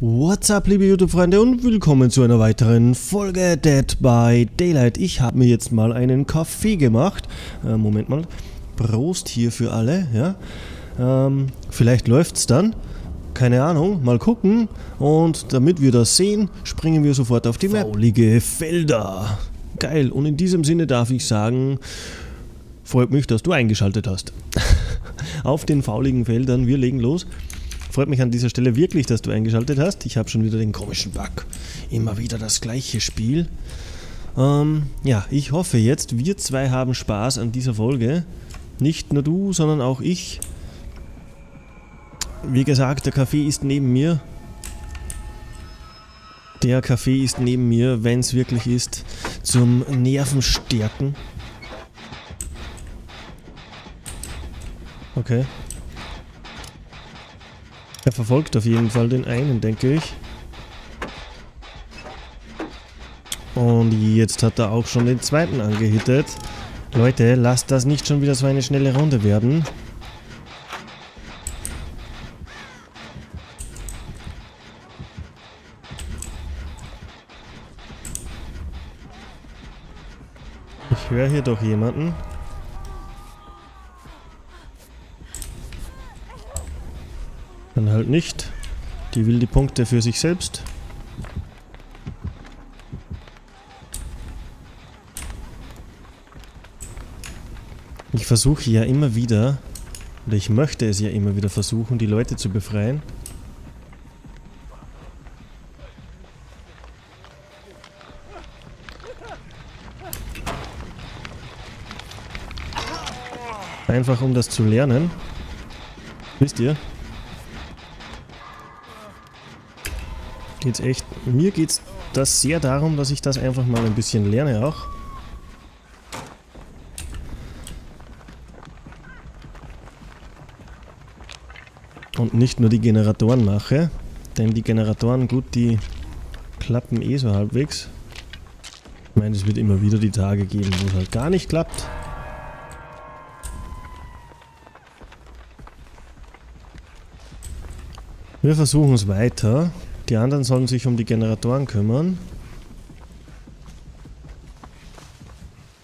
What's up, liebe YouTube-Freunde und willkommen zu einer weiteren Folge Dead by Daylight. Ich habe mir jetzt mal einen Kaffee gemacht. Äh, Moment mal. Prost hier für alle, ja. Ähm, vielleicht läuft's dann. Keine Ahnung, mal gucken. Und damit wir das sehen, springen wir sofort auf die Map. Faulige Felder. Geil. Und in diesem Sinne darf ich sagen, freut mich, dass du eingeschaltet hast. auf den fauligen Feldern, wir legen los. Freut mich an dieser Stelle wirklich, dass du eingeschaltet hast. Ich habe schon wieder den komischen Bug. Immer wieder das gleiche Spiel. Ähm, ja, ich hoffe jetzt, wir zwei haben Spaß an dieser Folge. Nicht nur du, sondern auch ich. Wie gesagt, der Kaffee ist neben mir. Der Kaffee ist neben mir, wenn es wirklich ist, zum Nervenstärken. Okay. Er verfolgt auf jeden Fall den einen, denke ich. Und jetzt hat er auch schon den zweiten angehittet. Leute, lasst das nicht schon wieder so eine schnelle Runde werden. Ich höre hier doch jemanden. Dann halt nicht. Die will die Punkte für sich selbst. Ich versuche ja immer wieder, oder ich möchte es ja immer wieder versuchen, die Leute zu befreien. Einfach um das zu lernen. Wisst ihr? Geht's echt. Mir geht's das sehr darum, dass ich das einfach mal ein bisschen lerne auch. Und nicht nur die Generatoren mache. Denn die Generatoren, gut, die klappen eh so halbwegs. Ich meine, es wird immer wieder die Tage geben, wo es halt gar nicht klappt. Wir versuchen es weiter. Die anderen sollen sich um die Generatoren kümmern.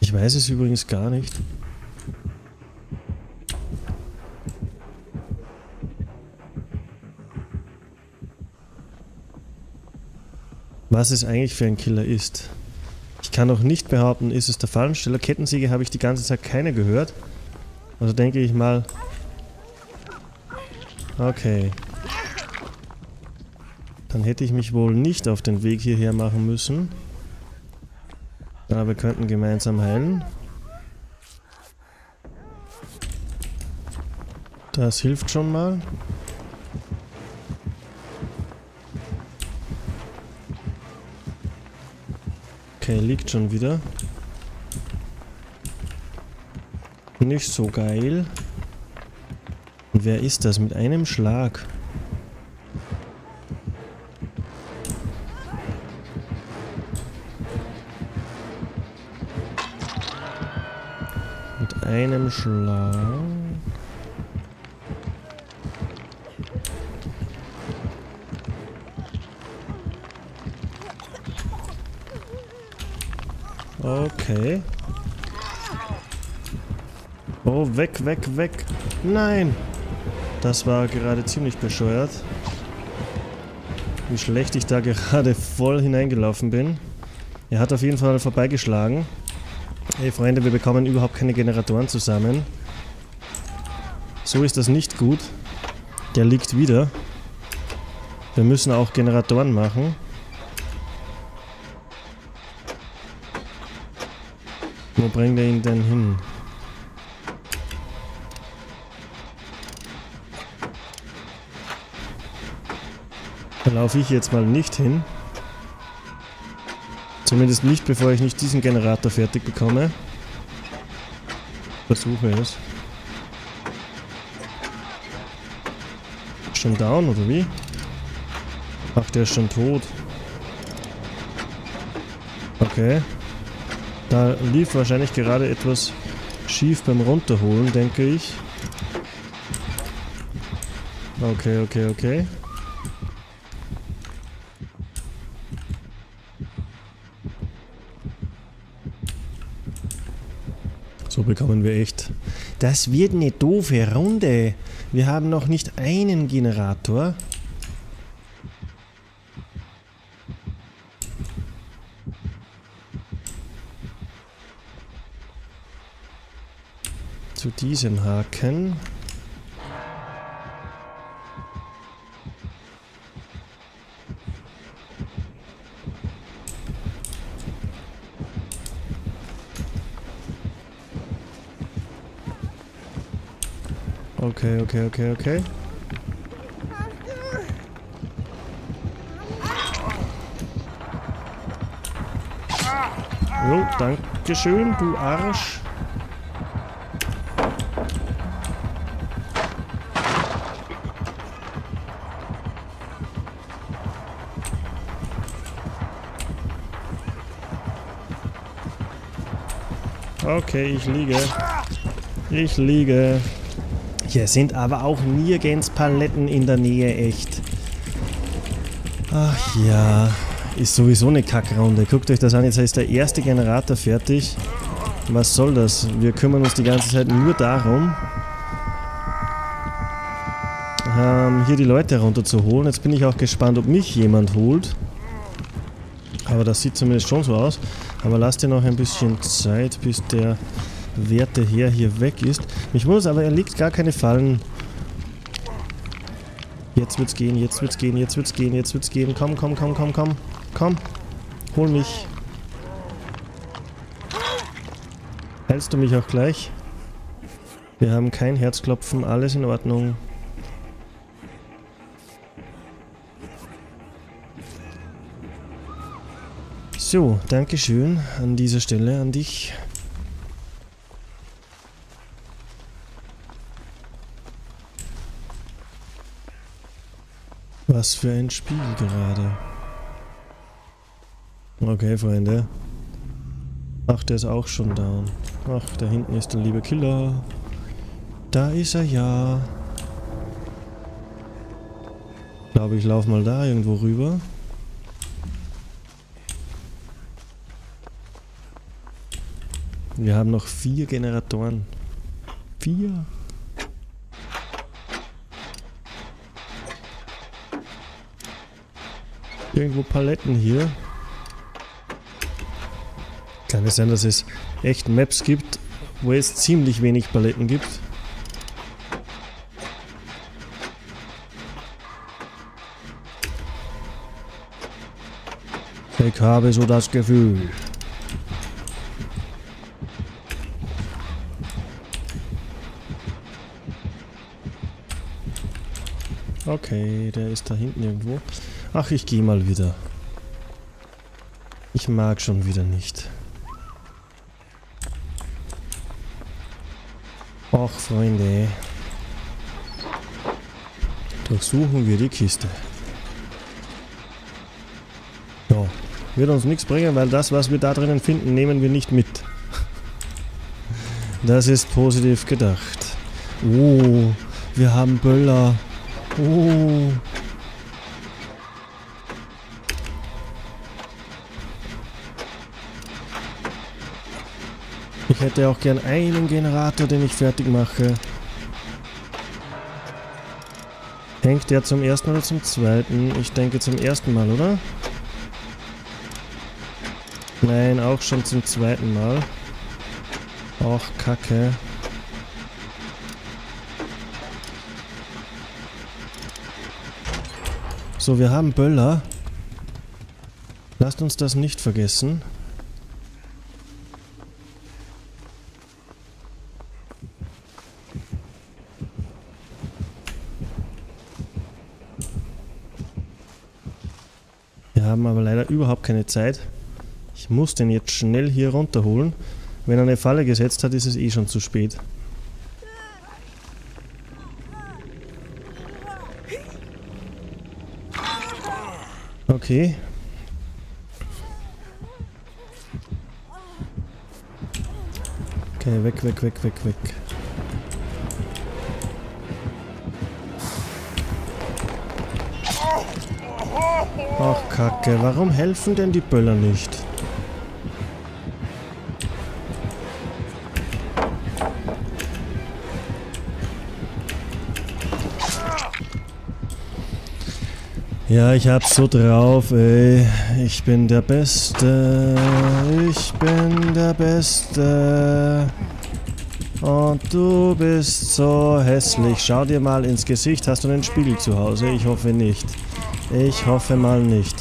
Ich weiß es übrigens gar nicht. Was es eigentlich für ein Killer ist. Ich kann auch nicht behaupten, ist es der Fallensteller. Kettensäge habe ich die ganze Zeit keine gehört. Also denke ich mal... Okay. Dann hätte ich mich wohl nicht auf den Weg hierher machen müssen. Aber wir könnten gemeinsam heilen. Das hilft schon mal. Okay, liegt schon wieder. Nicht so geil. Und wer ist das mit einem Schlag? Einem Schlag. Okay. Oh, weg, weg, weg. Nein! Das war gerade ziemlich bescheuert. Wie schlecht ich da gerade voll hineingelaufen bin. Er hat auf jeden Fall vorbeigeschlagen. Hey Freunde, wir bekommen überhaupt keine Generatoren zusammen. So ist das nicht gut. Der liegt wieder. Wir müssen auch Generatoren machen. Wo bringt er ihn denn hin? Da laufe ich jetzt mal nicht hin. Zumindest nicht, bevor ich nicht diesen Generator fertig bekomme. Versuche es. Schon down, oder wie? Ach, der ist schon tot. Okay. Da lief wahrscheinlich gerade etwas schief beim Runterholen, denke ich. Okay, okay, okay. So bekommen wir echt. Das wird eine doofe Runde. Wir haben noch nicht einen Generator. Zu diesem Haken. Okay, okay, okay, okay. Jo, danke schön, du Arsch. Okay, ich liege. Ich liege. Hier sind aber auch nirgends Paletten in der Nähe, echt. Ach ja, ist sowieso eine Kackrunde. Guckt euch das an, jetzt ist der erste Generator fertig. Was soll das? Wir kümmern uns die ganze Zeit nur darum, ähm, hier die Leute runterzuholen. Jetzt bin ich auch gespannt, ob mich jemand holt. Aber das sieht zumindest schon so aus. Aber lasst dir noch ein bisschen Zeit, bis der werte Herr hier weg ist. Mich wundert aber, er legt gar keine Fallen. Jetzt wird's gehen, jetzt wird's gehen, jetzt wird's gehen, jetzt wird's gehen. Komm, komm, komm, komm, komm. Komm. Hol mich. Heilst du mich auch gleich? Wir haben kein Herzklopfen, alles in Ordnung. So, Dankeschön an dieser Stelle an dich. Was für ein Spiel gerade. Okay, Freunde. Ach, der ist auch schon down. Ach, da hinten ist der liebe Killer. Da ist er ja. Ich glaube, ich laufe mal da irgendwo rüber. Wir haben noch vier Generatoren. Vier. Irgendwo Paletten hier. Kann es sein, dass es echt Maps gibt, wo es ziemlich wenig Paletten gibt? Ich habe so das Gefühl. Okay, der ist da hinten irgendwo. Ach, ich gehe mal wieder. Ich mag schon wieder nicht. Ach, Freunde. Durchsuchen wir die Kiste. Ja, wird uns nichts bringen, weil das, was wir da drinnen finden, nehmen wir nicht mit. Das ist positiv gedacht. Oh, wir haben Böller. Oh. Ich hätte auch gern einen Generator, den ich fertig mache. Hängt der zum ersten oder zum zweiten? Ich denke zum ersten Mal, oder? Nein, auch schon zum zweiten Mal. Ach, Kacke. So, wir haben Böller. Lasst uns das nicht vergessen. Aber leider überhaupt keine Zeit. Ich muss den jetzt schnell hier runterholen. Wenn er eine Falle gesetzt hat, ist es eh schon zu spät. Okay. Okay, weg, weg, weg, weg, weg. Ach Kacke, warum helfen denn die Böller nicht? Ja, ich hab's so drauf, ey. Ich bin der Beste. Ich bin der Beste. Und du bist so hässlich. Schau dir mal ins Gesicht. Hast du einen Spiegel zu Hause? Ich hoffe nicht. Ich hoffe mal nicht.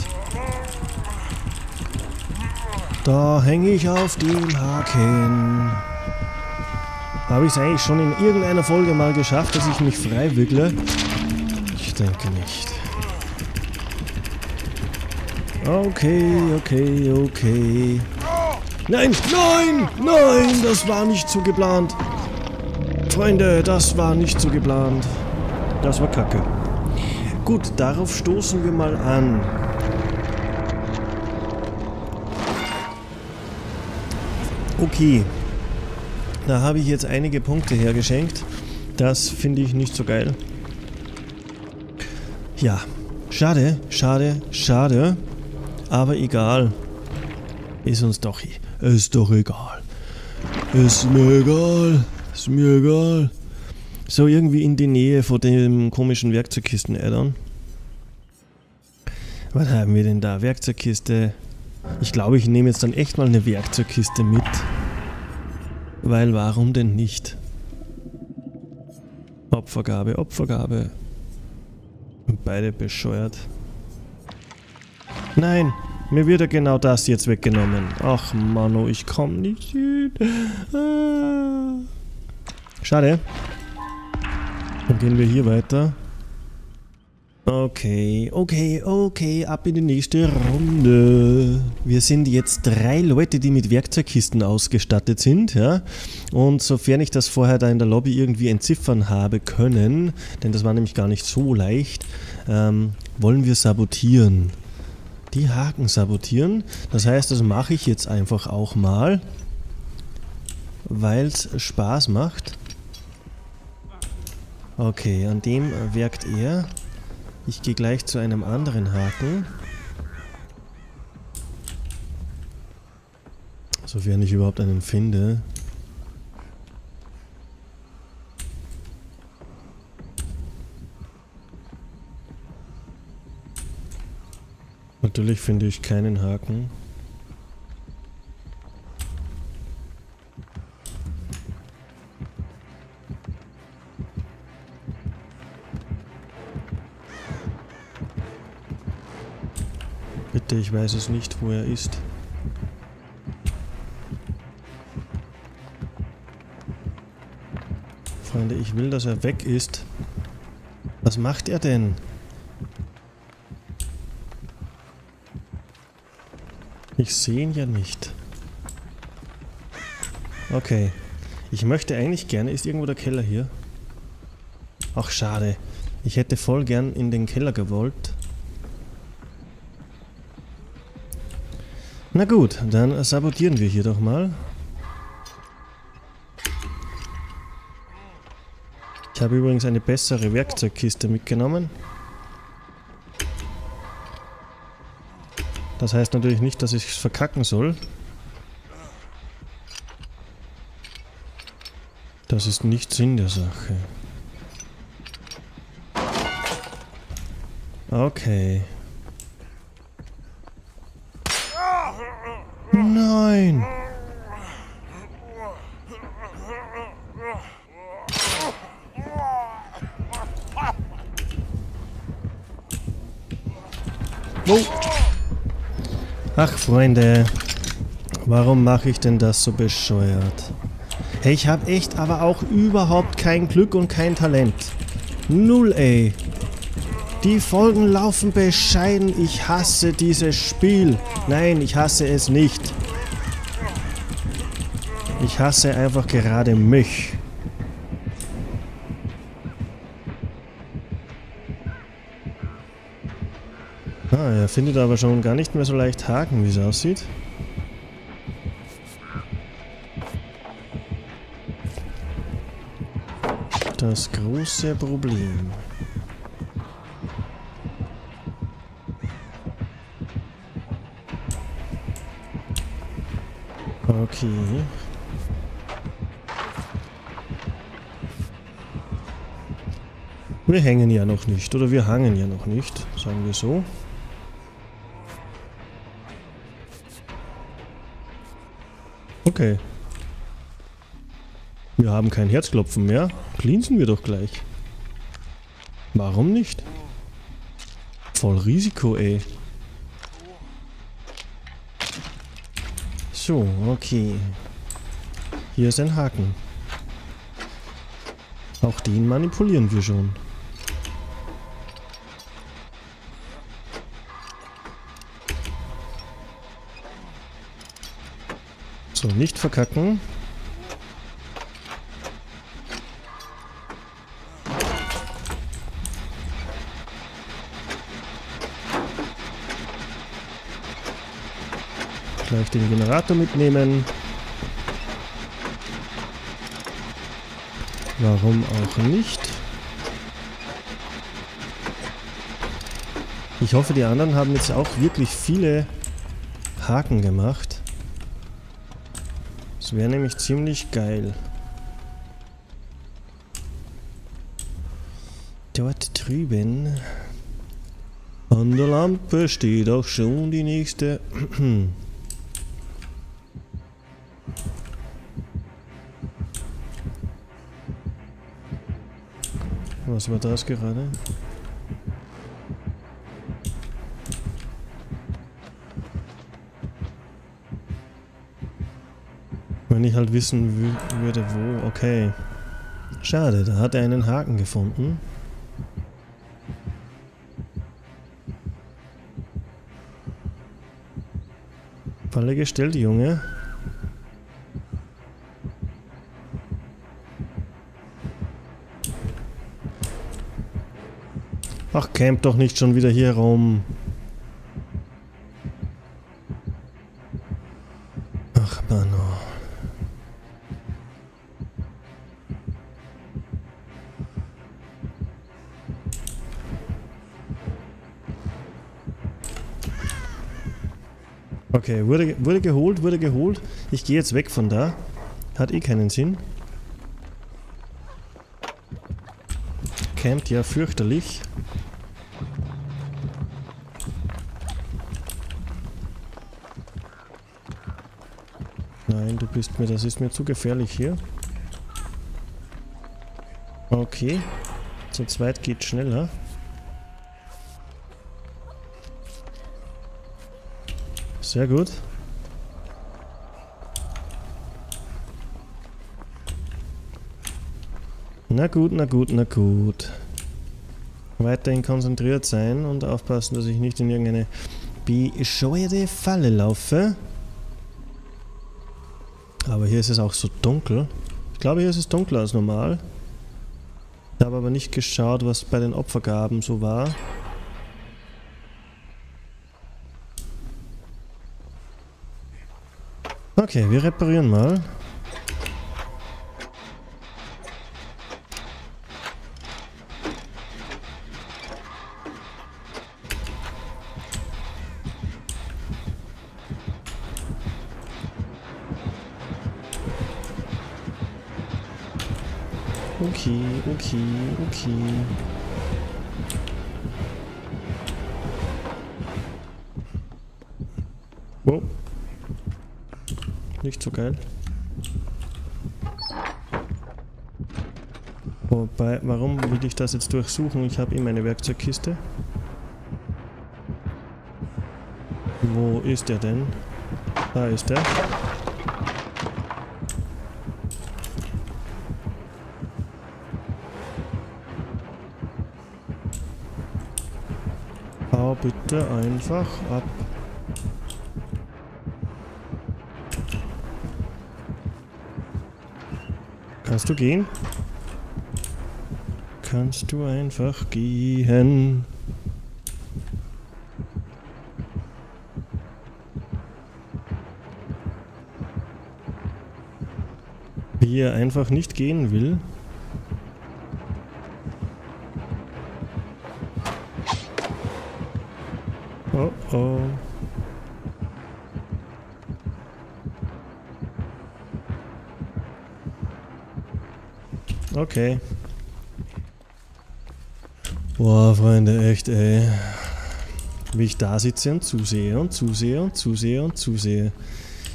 Da hänge ich auf dem Haken. Habe ich es eigentlich schon in irgendeiner Folge mal geschafft, dass ich mich frei wicgle? Ich denke nicht. Okay, okay, okay. Nein, nein, nein, das war nicht so geplant. Freunde, das war nicht so geplant. Das war kacke. Gut, darauf stoßen wir mal an. Okay. Da habe ich jetzt einige Punkte hergeschenkt. Das finde ich nicht so geil. Ja, schade, schade, schade. Aber egal. Ist uns doch... Ist doch egal. Ist mir egal. Ist mir egal. So irgendwie in die Nähe von dem komischen Werkzeugkisten-Addon. Was haben wir denn da? Werkzeugkiste. Ich glaube, ich nehme jetzt dann echt mal eine Werkzeugkiste mit. Weil warum denn nicht? Opfergabe, Opfergabe. Beide bescheuert. Nein, mir wird ja genau das jetzt weggenommen. Ach Mano, ich komme nicht hin. Ah. Schade. Dann gehen wir hier weiter. Okay, okay, okay, ab in die nächste Runde. Wir sind jetzt drei Leute, die mit Werkzeugkisten ausgestattet sind, ja. Und sofern ich das vorher da in der Lobby irgendwie entziffern habe können, denn das war nämlich gar nicht so leicht, ähm, wollen wir sabotieren die Haken sabotieren. Das heißt, das mache ich jetzt einfach auch mal, weil es Spaß macht. Okay, an dem wirkt er. Ich gehe gleich zu einem anderen Haken. Sofern ich überhaupt einen finde. Natürlich finde ich keinen Haken. Ich weiß es nicht, wo er ist. Freunde, ich will, dass er weg ist. Was macht er denn? Ich sehe ihn ja nicht. Okay. Ich möchte eigentlich gerne... Ist irgendwo der Keller hier? Ach, schade. Ich hätte voll gern in den Keller gewollt. Na gut, dann sabotieren wir hier doch mal. Ich habe übrigens eine bessere Werkzeugkiste mitgenommen. Das heißt natürlich nicht, dass ich es verkacken soll. Das ist nicht Sinn der Sache. Okay. Nein! Oh! Ach, Freunde. Warum mache ich denn das so bescheuert? Hey, ich habe echt aber auch überhaupt kein Glück und kein Talent. Null, ey. Die Folgen laufen bescheiden. Ich hasse dieses Spiel. Nein, ich hasse es nicht. Ich hasse einfach gerade mich. Ah, er findet aber schon gar nicht mehr so leicht Haken, wie es aussieht. Das große Problem. Okay. Wir hängen ja noch nicht, oder wir hangen ja noch nicht. Sagen wir so. Okay. Wir haben kein Herzklopfen mehr. Cleansen wir doch gleich. Warum nicht? Voll Risiko, ey. So, okay. Hier ist ein Haken. Auch den manipulieren wir schon. So, nicht verkacken. Gleich den Generator mitnehmen. Warum auch nicht? Ich hoffe, die anderen haben jetzt auch wirklich viele Haken gemacht. Wäre nämlich ziemlich geil. Dort drüben an der Lampe steht auch schon die nächste. Was war das gerade? Wenn ich halt wissen würde, wo. Okay. Schade, da hat er einen Haken gefunden. Falle gestellt, Junge. Ach, camp doch nicht schon wieder hier rum. Wurde, wurde geholt, wurde geholt. Ich gehe jetzt weg von da. Hat eh keinen Sinn. Campt ja fürchterlich. Nein, du bist mir, das ist mir zu gefährlich hier. Okay. Zu zweit geht schneller. Sehr gut. Na gut, na gut, na gut. Weiterhin konzentriert sein und aufpassen, dass ich nicht in irgendeine bescheuerte Falle laufe. Aber hier ist es auch so dunkel. Ich glaube, hier ist es dunkler als normal. Ich habe aber nicht geschaut, was bei den Opfergaben so war. Okay, wir reparieren mal. Nicht so geil. Wobei, warum will ich das jetzt durchsuchen? Ich habe eh meine Werkzeugkiste. Wo ist er denn? Da ist er. Hau bitte einfach ab. Kannst du gehen? Kannst du einfach gehen? Wie er einfach nicht gehen will. Oh oh. Okay. Boah, Freunde, echt, ey. Wie ich da sitze und zusehe und zusehe und zusehe und zusehe.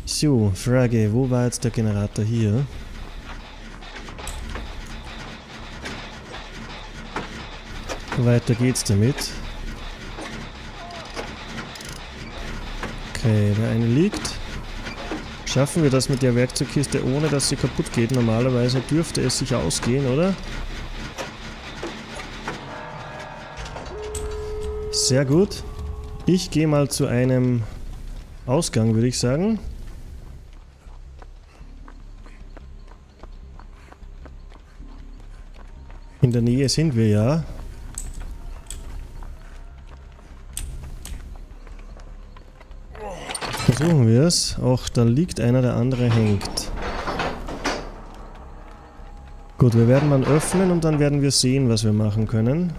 So, Frage, wo war jetzt der Generator hier? Weiter geht's damit. Okay, der eine liegt. Schaffen wir das mit der Werkzeugkiste, ohne dass sie kaputt geht? Normalerweise dürfte es sich ausgehen, oder? Sehr gut. Ich gehe mal zu einem Ausgang, würde ich sagen. In der Nähe sind wir ja. Versuchen wir es. Auch da liegt einer, der andere hängt. Gut, wir werden mal öffnen und dann werden wir sehen, was wir machen können.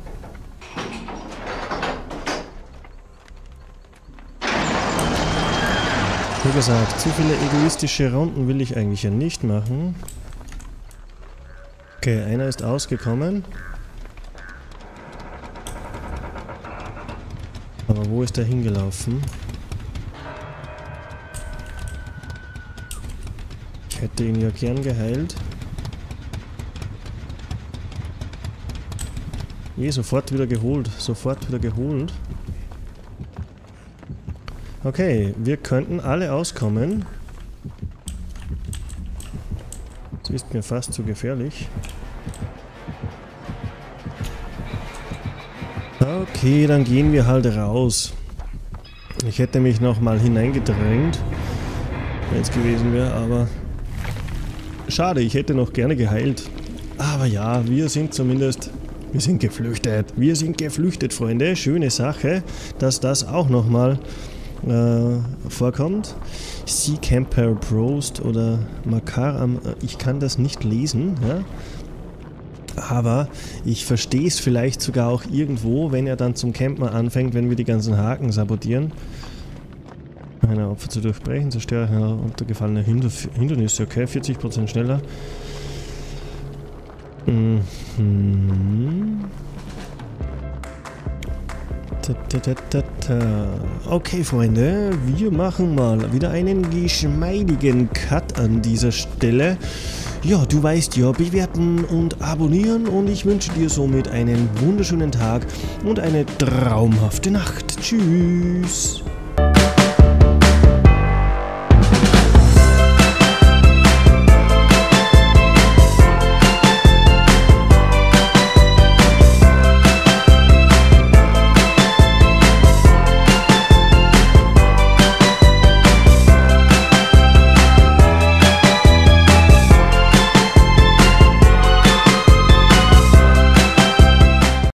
Wie gesagt, zu viele egoistische Runden will ich eigentlich ja nicht machen. Okay, einer ist ausgekommen. Aber wo ist er hingelaufen? Ihn ja gern geheilt. Je, sofort wieder geholt. Sofort wieder geholt. Okay, wir könnten alle auskommen. Das ist mir fast zu gefährlich. Okay, dann gehen wir halt raus. Ich hätte mich noch mal hineingedrängt, wenn es gewesen wäre, aber schade, ich hätte noch gerne geheilt. Aber ja, wir sind zumindest, wir sind geflüchtet. Wir sind geflüchtet, Freunde. Schöne Sache, dass das auch noch mal äh, vorkommt. Sea Camper Prost oder Makar am. Äh, ich kann das nicht lesen, ja. Aber ich verstehe es vielleicht sogar auch irgendwo, wenn er dann zum Campen anfängt, wenn wir die ganzen Haken sabotieren. Eine Opfer zu durchbrechen, zerstöre untergefallene Hindernisse. Okay, 40% schneller. Mhm. Okay, Freunde, wir machen mal wieder einen geschmeidigen Cut an dieser Stelle. Ja, du weißt ja, bewerten und abonnieren und ich wünsche dir somit einen wunderschönen Tag und eine traumhafte Nacht. Tschüss.